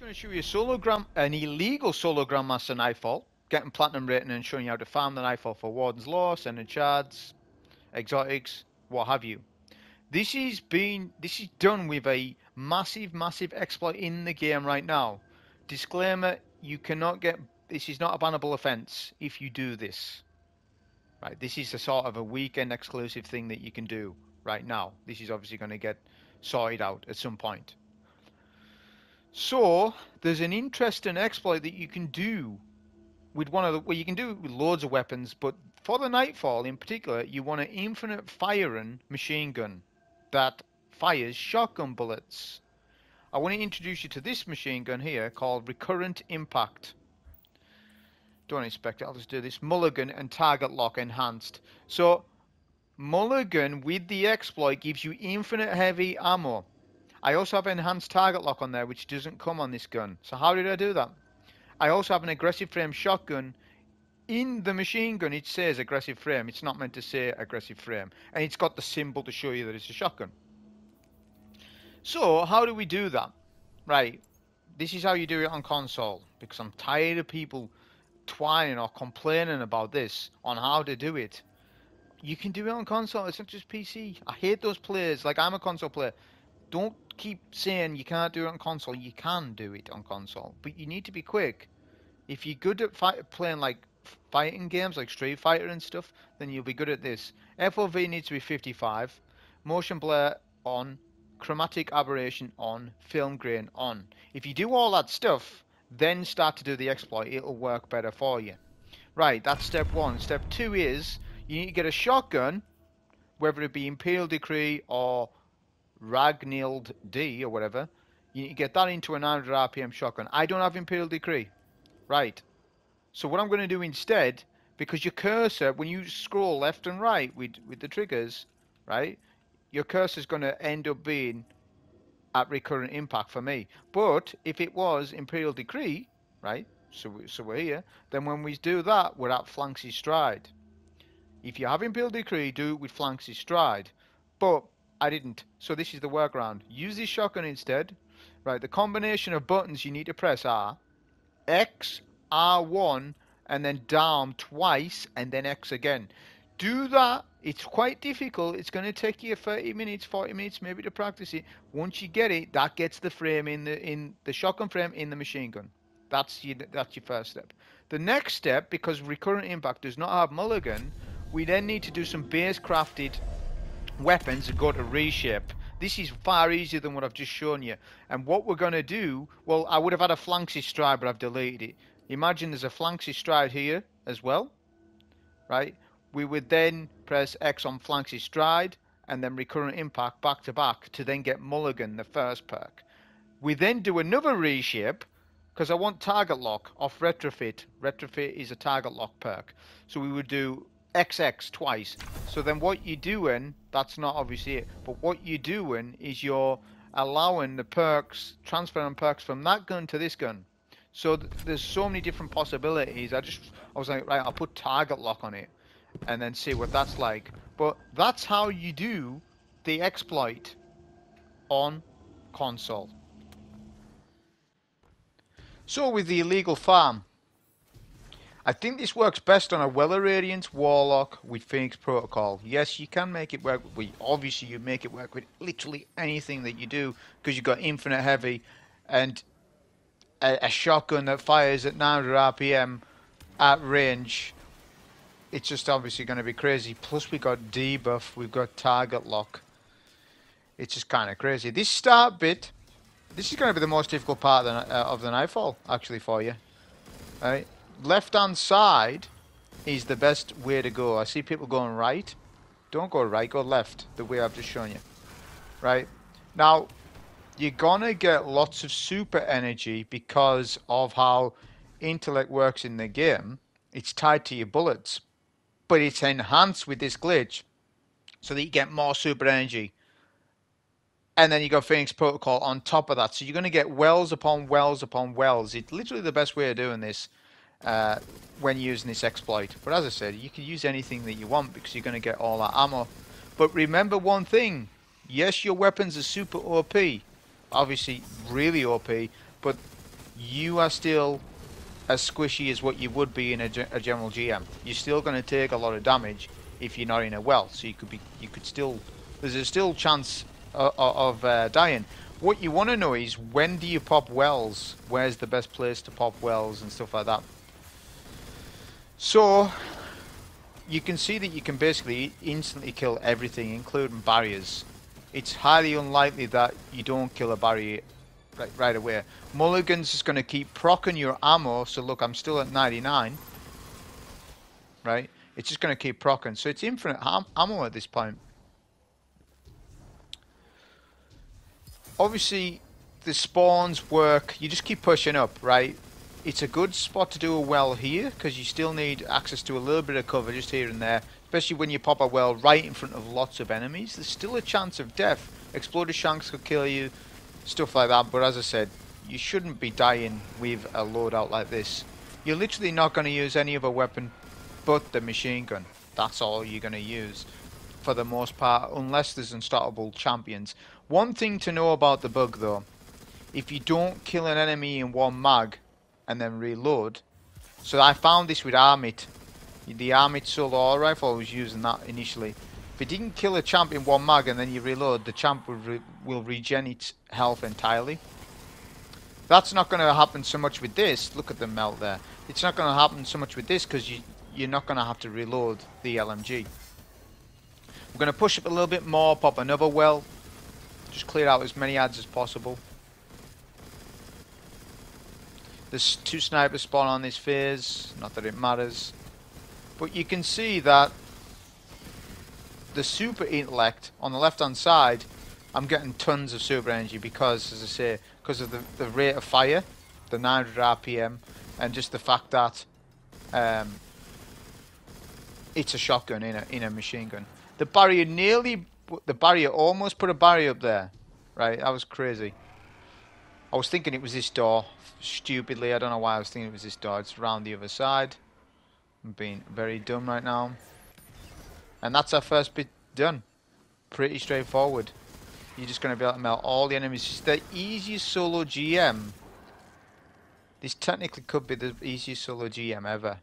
going to show you a solo gram, an illegal solo grandmaster nightfall, getting platinum rating and showing you how to farm the nightfall for Warden's Law, Ascendant Shards, exotics, what have you. This is being this is done with a massive, massive exploit in the game right now. Disclaimer: You cannot get this is not a bannable offence if you do this. Right, this is a sort of a weekend exclusive thing that you can do right now. This is obviously going to get sorted out at some point. So there's an interesting exploit that you can do with one of the well you can do it with loads of weapons, but for the Nightfall in particular, you want an infinite firing machine gun that fires shotgun bullets. I want to introduce you to this machine gun here called Recurrent Impact. Don't expect it, I'll just do this. Mulligan and Target Lock Enhanced. So, Mulligan with the exploit gives you infinite heavy ammo. I also have enhanced target lock on there, which doesn't come on this gun. So how did I do that? I also have an aggressive frame shotgun. In the machine gun, it says aggressive frame. It's not meant to say aggressive frame. And it's got the symbol to show you that it's a shotgun. So, how do we do that? Right, this is how you do it on console. Because I'm tired of people twining or complaining about this on how to do it. You can do it on console, it's not just PC. I hate those players, like I'm a console player. Don't keep saying you can't do it on console. You can do it on console, but you need to be quick. If you're good at fight, playing like fighting games like Street Fighter and stuff, then you'll be good at this. FOV needs to be 55, motion blur on, chromatic aberration on, film grain on. If you do all that stuff, then start to do the exploit, it'll work better for you. Right, that's step one. Step two is you need to get a shotgun, whether it be Imperial Decree or Ragnhild D or whatever, you need to get that into a 900 RPM shotgun. I don't have Imperial Decree. Right. So what I'm going to do instead, because your cursor, when you scroll left and right with, with the triggers, right, your cursor is going to end up being at recurrent impact for me. But if it was Imperial Decree, right, so, so we're here, then when we do that, we're at Flanks' Stride. If you have Imperial Decree, do it with Flanks' Stride. But I didn't. So this is the workaround. Use this shotgun instead. Right, the combination of buttons you need to press are X, R1, and then down twice, and then X again. Do that. It's quite difficult. It's going to take you 30 minutes, 40 minutes maybe to practice it. Once you get it, that gets the frame in the in the shotgun frame in the machine gun. That's your, that's your first step. The next step, because recurrent impact does not have mulligan, we then need to do some base crafted weapons and go to reshape. This is far easier than what I've just shown you. And what we're going to do, well, I would have had a flanksy stride, but I've deleted it. Imagine there's a flanksy stride here as well, right? We would then press X on flanksy stride and then recurrent impact back to back to then get mulligan, the first perk. We then do another reshape because I want target lock off retrofit. Retrofit is a target lock perk. So we would do XX twice. So then what you're doing, that's not obviously it, but what you're doing is you're allowing the perks, transferring perks from that gun to this gun. So th there's so many different possibilities. I just, I was like, right, I'll put target lock on it and then see what that's like. But that's how you do the exploit on console. So with the illegal farm, I think this works best on a Well of Radiance Warlock with Phoenix Protocol. Yes, you can make it work. With, obviously, you make it work with literally anything that you do because you've got infinite heavy and a, a shotgun that fires at 900 RPM at range. It's just obviously going to be crazy. Plus, we've got debuff, we've got target lock. It's just kind of crazy. This start bit, this is going to be the most difficult part of the, uh, of the Nightfall, actually, for you. All right? Left hand side is the best way to go. I see people going right. Don't go right, go left, the way I've just shown you. Right? Now, you're gonna get lots of super energy because of how intellect works in the game. It's tied to your bullets, but it's enhanced with this glitch so that you get more super energy. And then you got Phoenix Protocol on top of that. So you're going to get wells upon wells upon wells. It's literally the best way of doing this uh, when using this exploit. But as I said, you can use anything that you want because you're going to get all that ammo. But remember one thing. Yes, your weapons are super OP. Obviously, really OP. But you are still as squishy as what you would be in a, a general GM. You're still going to take a lot of damage if you're not in a well. So you could be, you could still, there's a still chance of, of uh, dying. What you want to know is when do you pop wells? Where's the best place to pop wells and stuff like that? So you can see that you can basically instantly kill everything, including barriers. It's highly unlikely that you don't kill a barrier right, right away. Mulligan's is going to keep procking your ammo, so look, I'm still at 99. Right? It's just going to keep procking. So it's infinite ammo at this point. Obviously, the spawns work. You just keep pushing up, right? It's a good spot to do a well here, because you still need access to a little bit of cover just here and there. Especially when you pop a well right in front of lots of enemies. There's still a chance of death. Exploder shanks could kill you stuff like that. But as I said, you shouldn't be dying with a loadout like this. You're literally not going to use any other weapon but the machine gun. That's all you're going to use for the most part, unless there's unstoppable champions. One thing to know about the bug though, if you don't kill an enemy in one mag and then reload, so I found this with Armit, the Armit solo rifle, I was using that initially. If you didn't kill a champ in one mag and then you reload, the champ will, re will regen its health entirely. That's not going to happen so much with this. Look at the melt there. It's not going to happen so much with this because you, you're not going to have to reload the LMG. We're going to push up a little bit more, pop another well. Just clear out as many ads as possible. There's two snipers spawn on this phase. Not that it matters. But you can see that the super intellect on the left hand side I'm getting tons of super energy because as I say because of the, the rate of fire the 900 RPM and just the fact that um, it's a shotgun in a, in a machine gun the barrier nearly the barrier almost put a barrier up there right that was crazy I was thinking it was this door stupidly I don't know why I was thinking it was this door it's around the other side I'm being very dumb right now and that's our first bit done. Pretty straightforward. You're just going to be able to melt all the enemies. It's the easiest solo GM. This technically could be the easiest solo GM ever.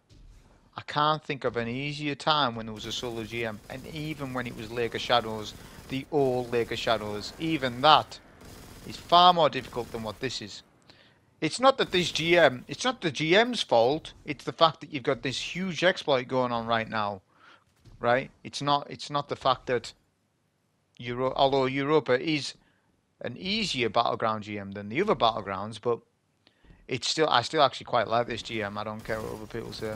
I can't think of an easier time when there was a solo GM. And even when it was Lake of Shadows, the old Lake of Shadows, even that is far more difficult than what this is. It's not that this GM, it's not the GM's fault. It's the fact that you've got this huge exploit going on right now right? It's not it's not the fact that Euro, although Europa is an easier battleground GM than the other battlegrounds, but it's still I still actually quite like this GM. I don't care what other people say.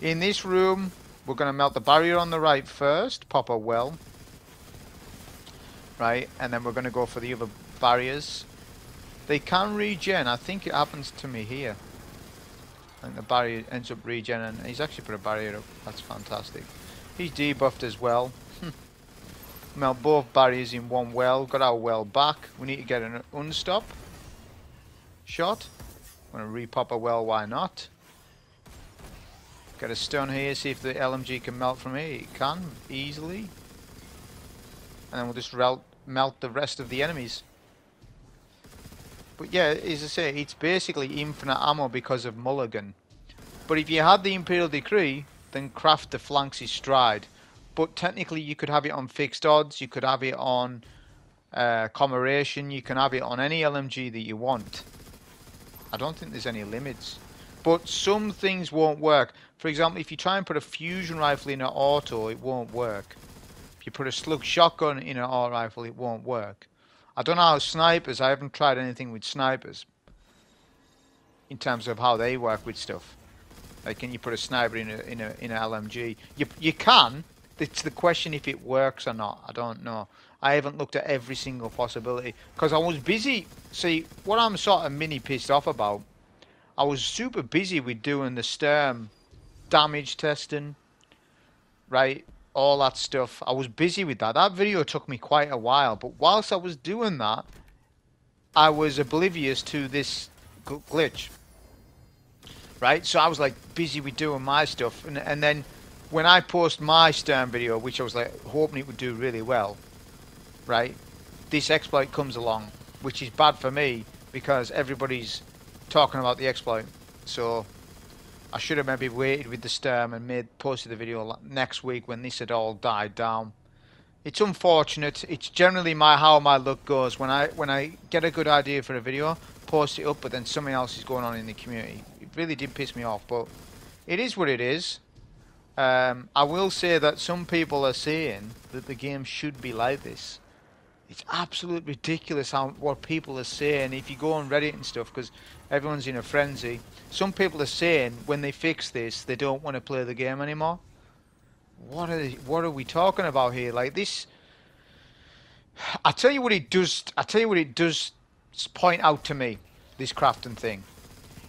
In this room, we're going to melt the barrier on the right first, pop a well, right, and then we're going to go for the other barriers. They can regen. I think it happens to me here. And the barrier ends up regen and he's actually put a barrier up. That's fantastic. He's debuffed as well. Hmm. Melt both barriers in one well. Got our well back. We need to get an unstop shot. I'm going to repop a well, why not? Get a stun here, see if the LMG can melt from here. It can, easily. And then we'll just melt the rest of the enemies. But yeah, as I say, it's basically infinite ammo because of Mulligan. But if you had the Imperial Decree, then craft the flanks stride. But technically you could have it on fixed odds, you could have it on uh, commemoration, you can have it on any LMG that you want. I don't think there's any limits. But some things won't work. For example, if you try and put a fusion rifle in an auto, it won't work. You put a slug shotgun in an auto rifle, it won't work. I don't know how snipers, I haven't tried anything with snipers. In terms of how they work with stuff. Like can you put a sniper in a in a in an LMG? You you can. It's the question if it works or not. I don't know. I haven't looked at every single possibility because I was busy. See, what I'm sort of mini pissed off about, I was super busy with doing the Sturm damage testing, right? All that stuff. I was busy with that. That video took me quite a while, but whilst I was doing that, I was oblivious to this glitch. Right? So I was like busy with doing my stuff, and, and then when I post my Sturm video, which I was like hoping it would do really well, right? This exploit comes along, which is bad for me because everybody's talking about the exploit. So I should have maybe waited with the Sturm and made posted the video next week when this had all died down. It's unfortunate. It's generally my how my luck goes when I when I get a good idea for a video, post it up, but then something else is going on in the community. It really did piss me off, but it is what it is. Um, I will say that some people are saying that the game should be like this. It's absolutely ridiculous how what people are saying. If you go on Reddit and stuff, because everyone's in a frenzy, some people are saying when they fix this, they don't want to play the game anymore. What are what are we talking about here? Like this. I tell you what it does. I tell you what it does point out to me. This crafting thing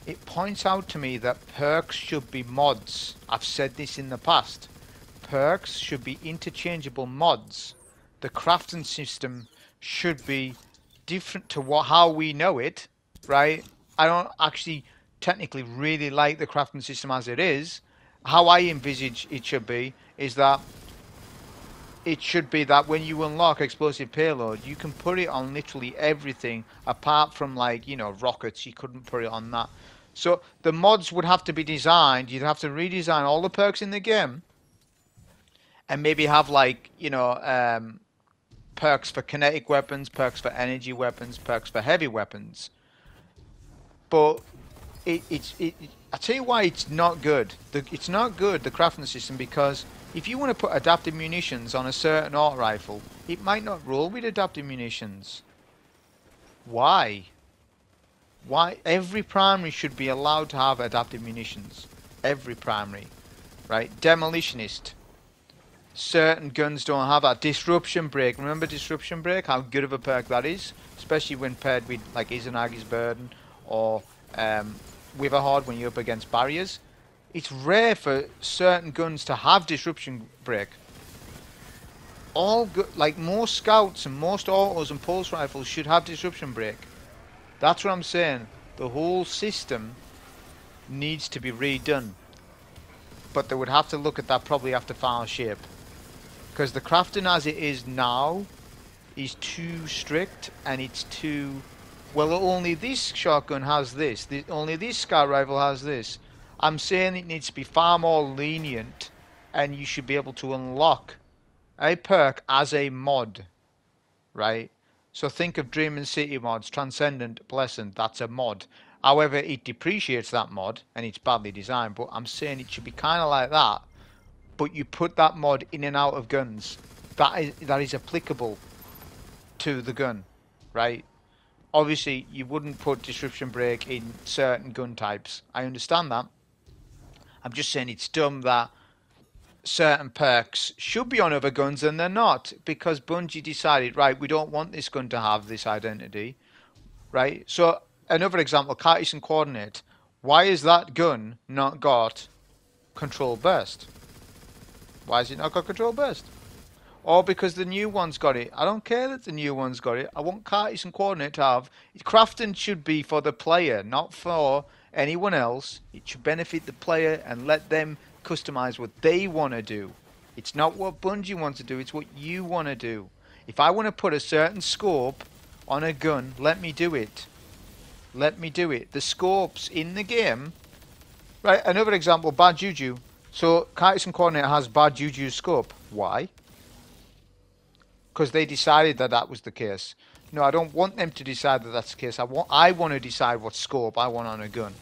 it points out to me that perks should be mods. I've said this in the past. Perks should be interchangeable mods. The crafting system should be different to what how we know it, right? I don't actually technically really like the crafting system as it is. How I envisage it should be is that it should be that when you unlock explosive payload, you can put it on literally everything apart from like, you know, rockets. You couldn't put it on that. So the mods would have to be designed. You'd have to redesign all the perks in the game, and maybe have like you know um, perks for kinetic weapons, perks for energy weapons, perks for heavy weapons. But it, it's it, I tell you why it's not good. The, it's not good the crafting system because if you want to put adaptive munitions on a certain auto rifle, it might not roll with adaptive munitions. Why? Why every primary should be allowed to have adaptive munitions. Every primary. Right? Demolitionist. Certain guns don't have that. Disruption break. Remember disruption break? How good of a perk that is? Especially when paired with like Izanagi's burden or um, Witherhoard when you're up against barriers. It's rare for certain guns to have disruption break. All like most scouts and most autos and pulse rifles should have disruption break. That's what I'm saying. The whole system needs to be redone. But they would have to look at that probably after final shape. Because the crafting as it is now is too strict and it's too... Well, only this shotgun has this. The, only this scout rifle has this. I'm saying it needs to be far more lenient and you should be able to unlock a perk as a mod. Right? So think of Dreaming City mods, Transcendent, Blessing, that's a mod. However, it depreciates that mod and it's badly designed, but I'm saying it should be kind of like that, but you put that mod in and out of guns. That is, that is applicable to the gun, right? Obviously, you wouldn't put disruption break in certain gun types. I understand that. I'm just saying it's dumb that certain perks should be on other guns and they're not because Bungie decided, right, we don't want this gun to have this identity, right? So another example, Cartesian Coordinate. Why is that gun not got Control Burst? Why has it not got Control Burst? Or because the new one's got it. I don't care that the new one's got it. I want Cartesian Coordinate to have. Crafting should be for the player, not for anyone else. It should benefit the player and let them customize what they want to do. It's not what Bungie wants to do, it's what you want to do. If I want to put a certain scope on a gun, let me do it. Let me do it. The scopes in the game... Right, another example, Bad Juju. So, Cartesian Coordinate has Bad Juju scope. Why? Because they decided that that was the case. No, I don't want them to decide that that's the case. I want, I want to decide what scope I want on a gun.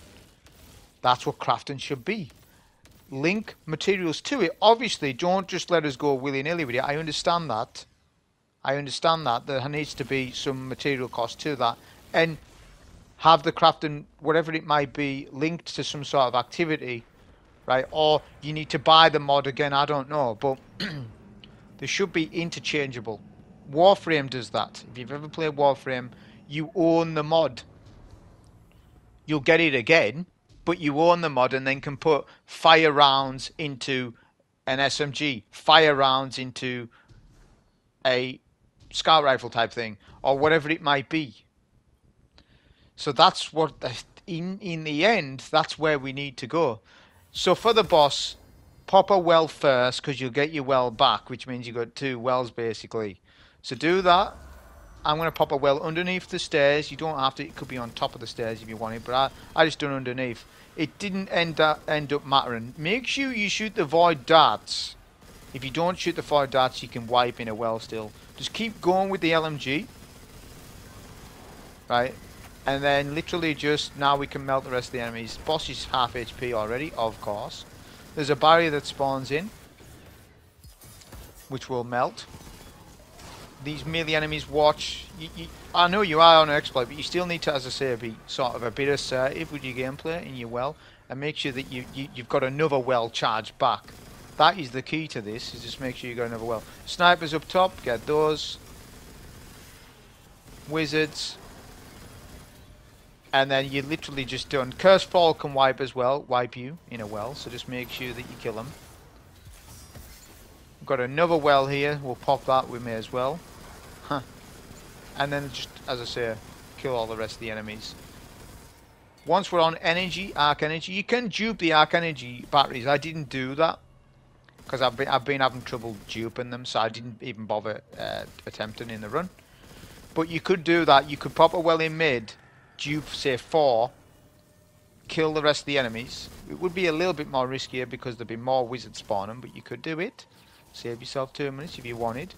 That's what crafting should be link materials to it. Obviously, don't just let us go willy-nilly with it. I understand that. I understand that. There needs to be some material cost to that. And have the crafting, whatever it might be, linked to some sort of activity, right? Or you need to buy the mod again, I don't know. But they should be interchangeable. Warframe does that. If you've ever played Warframe, you own the mod. You'll get it again, but you own the mod and then can put fire rounds into an SMG, fire rounds into a scout rifle type thing, or whatever it might be. So that's what, in in the end, that's where we need to go. So for the boss, pop a well first because you'll get your well back, which means you got two wells basically. So do that. I'm going to pop a well underneath the stairs. You don't have to. It could be on top of the stairs if you want it, but I, I just done underneath. It didn't end up, end up mattering. Make sure you shoot the void darts. If you don't shoot the void darts, you can wipe in a well still. Just keep going with the LMG. Right? And then literally just, now we can melt the rest of the enemies. Boss is half HP already, of course. There's a barrier that spawns in. Which will melt these melee enemies watch. You, you, I know you are on exploit, but you still need to, as I say, be sort of a bit assertive with your gameplay in your well, and make sure that you, you you've got another well charged back. That is the key to this. Is just make sure you got another well. Snipers up top, get those. Wizards. And then you literally just done. Cursed Thrall can wipe as well, wipe you in a well, so just make sure that you kill them. Got another well here. We'll pop that with me as well. Huh. And then just, as I say, kill all the rest of the enemies. Once we're on energy, arc energy, you can dupe the arc energy batteries. I didn't do that because I've been I've been having trouble duping them, so I didn't even bother uh, attempting in the run. But you could do that. You could pop a well in mid, dupe say four, kill the rest of the enemies. It would be a little bit more riskier because there'd be more wizards spawning, but you could do it. Save yourself two minutes if you wanted.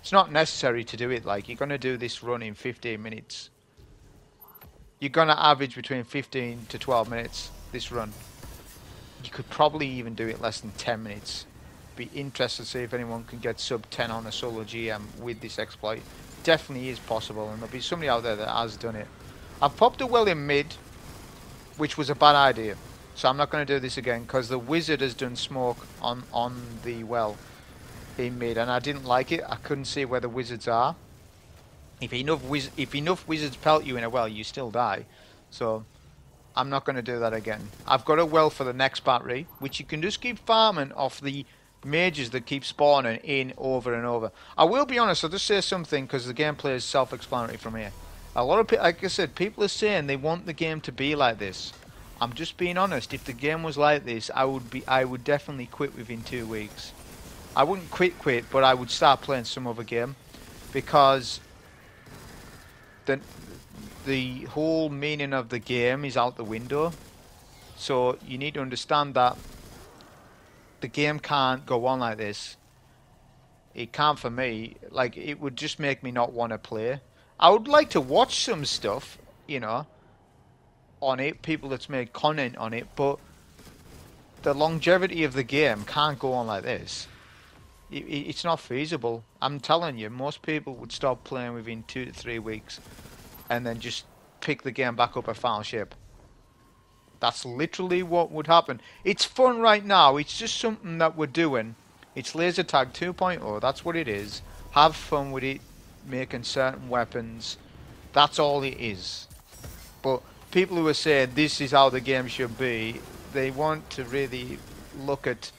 It's not necessary to do it like you're going to do this run in 15 minutes. You're going to average between 15 to 12 minutes this run. You could probably even do it less than 10 minutes. Be interested to see if anyone can get sub 10 on a solo GM with this exploit. Definitely is possible and there'll be somebody out there that has done it. I've popped a well in mid, which was a bad idea. So I'm not going to do this again because the wizard has done smoke on, on the well in mid, and I didn't like it. I couldn't see where the wizards are. If enough wiz if enough wizards pelt you in a well, you still die. So I'm not going to do that again. I've got a well for the next battery, which you can just keep farming off the mages that keep spawning in over and over. I will be honest, I'll just say something because the gameplay is self-explanatory from here. A lot of people, like I said, people are saying they want the game to be like this. I'm just being honest. If the game was like this, I would be, I would definitely quit within two weeks. I wouldn't quit quit, but I would start playing some other game because the the whole meaning of the game is out the window. So you need to understand that the game can't go on like this. It can't for me. Like it would just make me not want to play. I would like to watch some stuff, you know, on it, people that's made content on it, but the longevity of the game can't go on like this it, it's not feasible. I'm telling you, most people would stop playing within two to three weeks and then just pick the game back up at final ship. That's literally what would happen. It's fun right now. It's just something that we're doing. It's laser tag 2.0. That's what it is. Have fun with it, making certain weapons. That's all it is. But people who are saying this is how the game should be, they want to really look at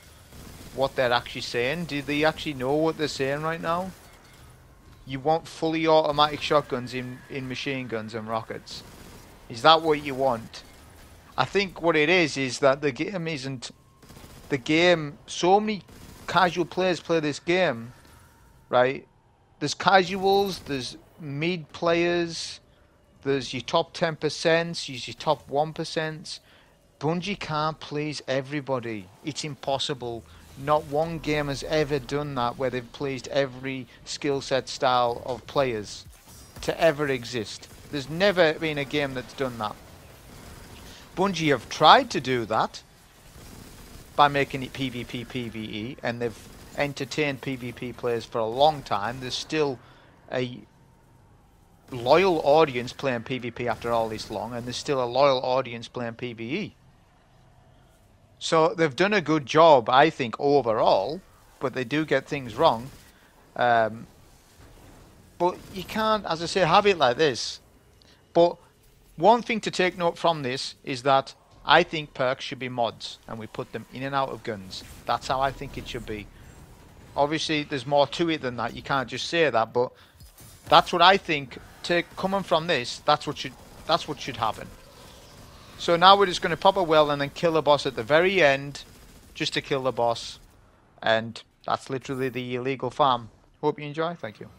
what they're actually saying. Do they actually know what they're saying right now? You want fully automatic shotguns in, in machine guns and rockets. Is that what you want? I think what it is is that the game isn't the game so many casual players play this game, right? There's casuals, there's mid players, there's your top 10%, there's your top 1%. Bungie can't please everybody. It's impossible. Not one game has ever done that where they've pleased every skill set style of players to ever exist. There's never been a game that's done that. Bungie have tried to do that by making it PvP PvE and they've entertained PvP players for a long time. There's still a loyal audience playing PvP after all this long and there's still a loyal audience playing PvE. So they've done a good job, I think, overall, but they do get things wrong. Um, but you can't, as I say, have it like this. But one thing to take note from this is that I think perks should be mods, and we put them in and out of guns. That's how I think it should be. Obviously, there's more to it than that. You can't just say that, but that's what I think. Take coming from this, that's what should that's what should happen. So now we're just going to pop a well and then kill the boss at the very end, just to kill the boss. And that's literally the illegal farm. Hope you enjoy. Thank you.